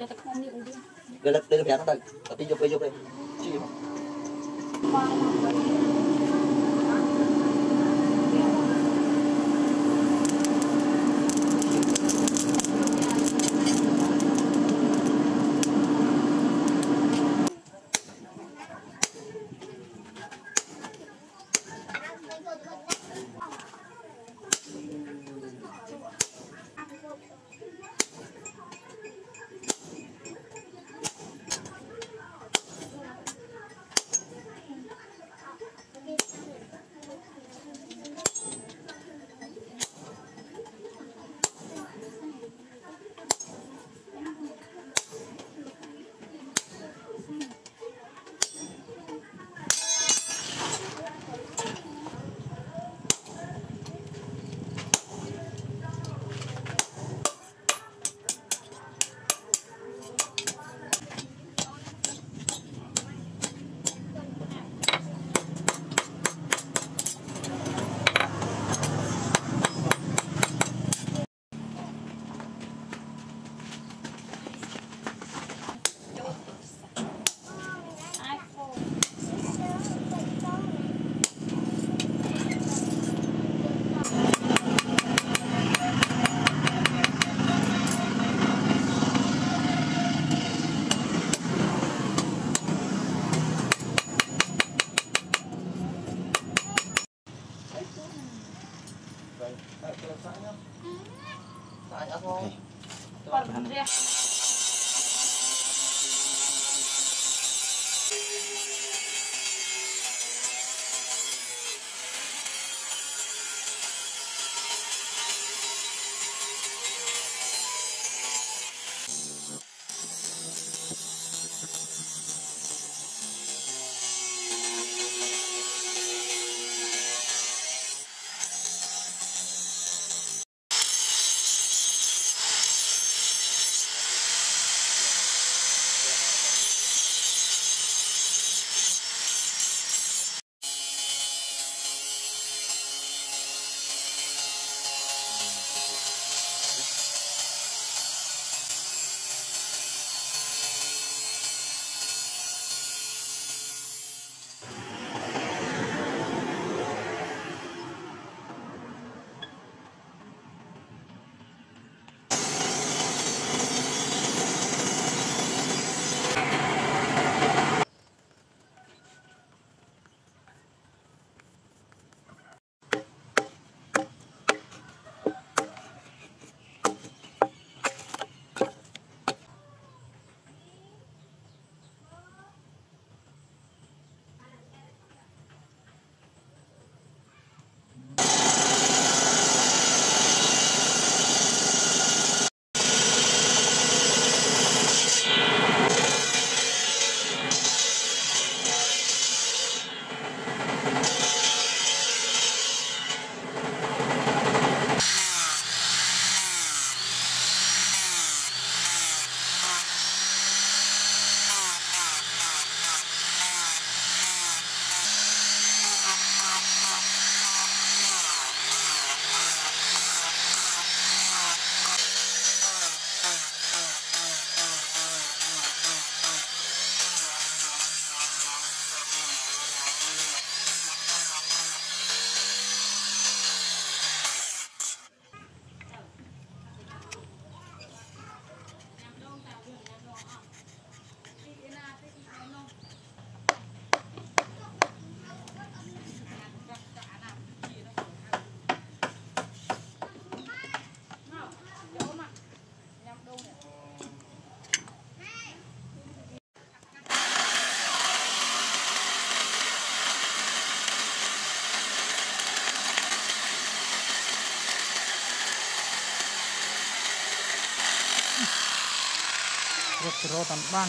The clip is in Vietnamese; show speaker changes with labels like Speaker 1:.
Speaker 1: យកតែខ្ញុំនេះវិញ
Speaker 2: Đưa lên, đưa lên nó đây. Tập đi vô đây, vô đây. Chi mà.
Speaker 1: បង អាច
Speaker 2: 大家说放冷水
Speaker 1: បើរះ
Speaker 3: រត់រត់តាមបាំង